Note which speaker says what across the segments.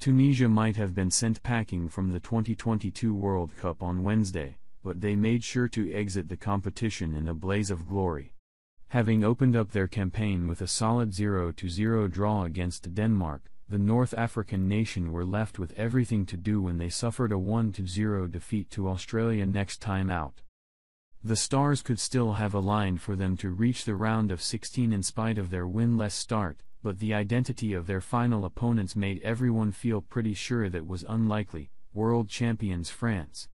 Speaker 1: Tunisia might have been sent packing from the 2022 World Cup on Wednesday, but they made sure to exit the competition in a blaze of glory. Having opened up their campaign with a solid 0-0 draw against Denmark, the North African nation were left with everything to do when they suffered a 1-0 defeat to Australia next time out. The stars could still have aligned for them to reach the round of 16 in spite of their winless start, but the identity of their final opponents made everyone feel pretty sure that was unlikely, world champions France.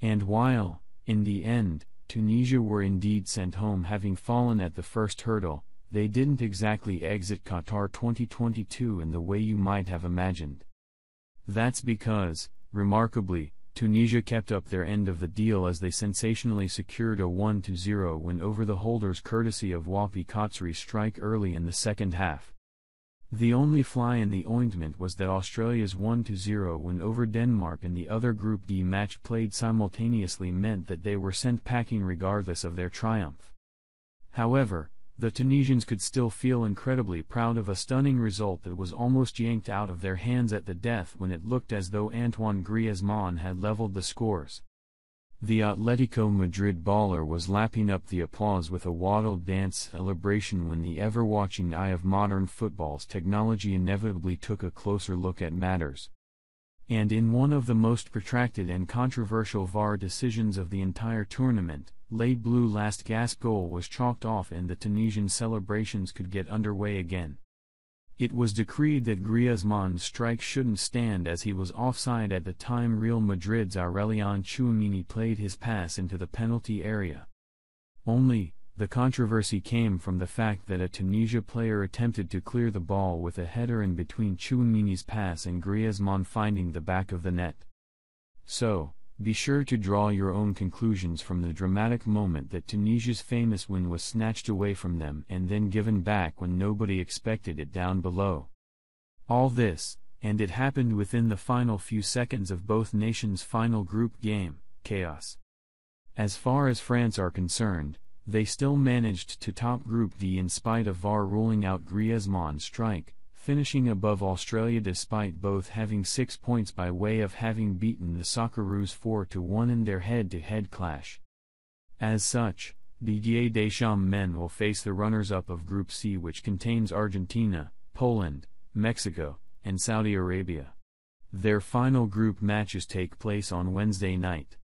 Speaker 1: And while, in the end, Tunisia were indeed sent home having fallen at the first hurdle, they didn't exactly exit Qatar 2022 in the way you might have imagined. That's because, remarkably, Tunisia kept up their end of the deal as they sensationally secured a 1-0 win over the holders courtesy of Wahbi Khazri's strike early in the second half. The only fly in the ointment was that Australia's 1-0 win over Denmark in the other Group D match played simultaneously meant that they were sent packing regardless of their triumph. However, the Tunisians could still feel incredibly proud of a stunning result that was almost yanked out of their hands at the death when it looked as though Antoine Griezmann had leveled the scores. The Atletico Madrid baller was lapping up the applause with a waddled dance celebration when the ever-watching eye of modern football's technology inevitably took a closer look at matters. And in one of the most protracted and controversial VAR decisions of the entire tournament, Les Bleus last gasp goal was chalked off and the Tunisian celebrations could get underway again. It was decreed that Griezmann's strike shouldn't stand as he was offside at the time Real Madrid's Aurelien Tchouameni played his pass into the penalty area. Only, the controversy came from the fact that a Tunisia player attempted to clear the ball with a header in between Tchouameni's pass and Griezmann finding the back of the net. So, be sure to draw your own conclusions from the dramatic moment that Tunisia's famous win was snatched away from them and then given back when nobody expected it down below. All this, and it happened within the final few seconds of both nations' final group game, chaos. As far as France are concerned, they still managed to top Group D in spite of VAR ruling out Griezmann's strike, finishing above Australia despite both having six points by way of having beaten the Socceroos 4-1 in their head-to-head clash. As such, Didier Deschamps men will face the runners-up of Group C which contains Argentina, Poland, Mexico, and Saudi Arabia. Their final group matches take place on Wednesday night.